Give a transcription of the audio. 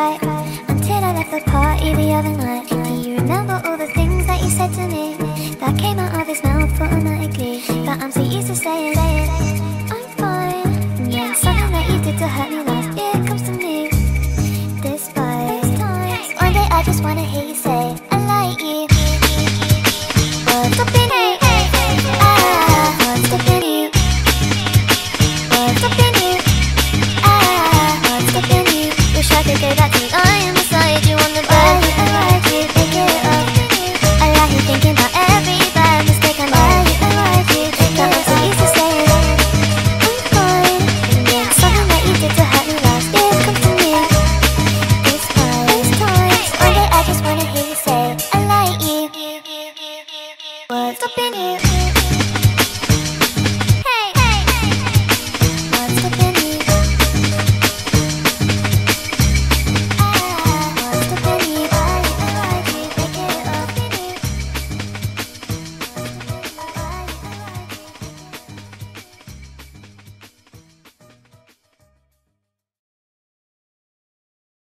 Until I left the party the other night. Do you remember all the things that you said to me? That came out of his mouth automatically But I'm so used to saying, I'm fine. And then something that you did to hurt me last It comes to me. Despite One day I just wanna hear you say you? Wish I lying beside you on the bed. Like you. I thinking about every bad mistake I made. I like fine. Then something that you did to hurt me last year to me. One day I just wanna hear you say I like you. What's up in you?